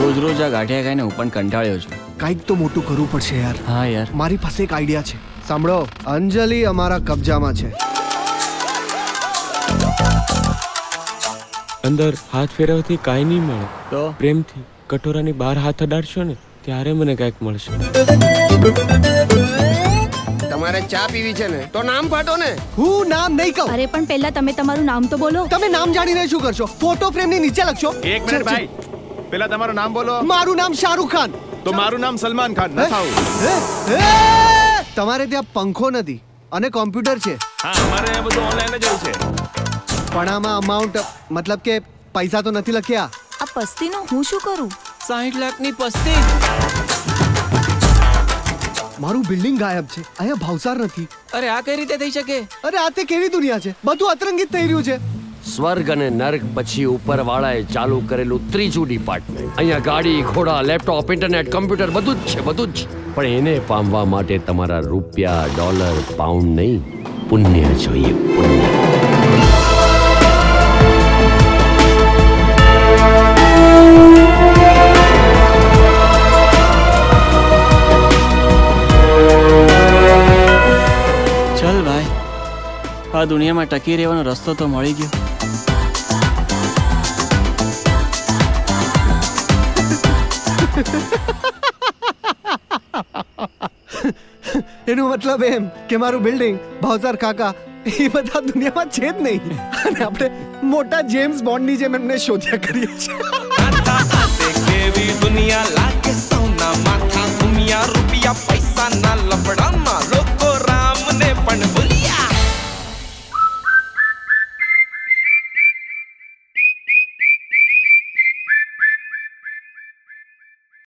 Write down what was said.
રોજ રોજ આ ગાંઠિયા ખાઈને હું પણ કંટાળ્યો છું. કાંઈક તો મોટું કરવું પડશે યાર. હા યાર. મારી પાસે એક આઈડિયા છે. સાંભળો અંજલિ અમારા કબજામાં છે. અંદર હાથ ફેરવતી કાંઈ નહીં મળે. તો? પ્રેમથી કટોરાની બહાર હાથ અડાડશો ને ત્યારે મને કાંઈક મળશે. તમારે ચા પીવી છે ને તો નામ ફાટો ને. હું નામ નહીં કહું. અરે પણ પહેલા તમે તમારું નામ તો બોલો. તમે નામ જાણીને શું કરશો? ફોટો ફ્રેમની નીચે લખશો. એક મિનિટ ભાઈ પેલા તમારું નામ બોલો. મારું નામ શાહરુખ ખાન. તો મારું નામ સલમાન ખાન ન થાવું હે? હે? તમારે ત્યાં પંખો નથી અને કોમ્પ્યુટર છે. હા અમારે આ બધું ઓનલાઈન જ હોય છે. પણ આમાં અમાઉન્ટ મતલબ કે પૈસા તો નથી લખ્યા. આ પસ્તીનું હું શું કરું? સાઠ લાખની પસ્તી. મારું બિલ્ડિંગ ગાયબ છે. અહીંયા ભાવસાર નથી. અરે આ કઈ રીતે થઈ શકે? અરે આ તે કેવી દુનિયા છે? બધું અતરંગિત થઈ રહ્યું છે. સ્વર્ગ અને નર્ક પછી ઉપરવાળાએ ચાલુ કરેલું ત્રીજું ડિપાર્ટમેન્ટ અહીંયા ગાડી, ઘોડા લેપટોપ ઇન્ટરનેટ કમ્પ્યુટર બધું જ છે, બધું જ. પણ એને પામવા માટે તમારા રૂપિયા ડોલર પાઉન્ડ નહીં પુણ્ય જોઈએ પુણ્ય આ દુનિયામાં ટકી રહેવાનો રસ્તો તો મળી ગયો. એનો મતલબ એમ કે મારું બિલ્ડિંગ, ભાવસાર કાકા, એ બધા દુનિયામાં છે જ નહીં. અને આપણે મોટા જેમ્સ બોન્ડની જેમ એમને શોધ્યા કરીએ છીએ.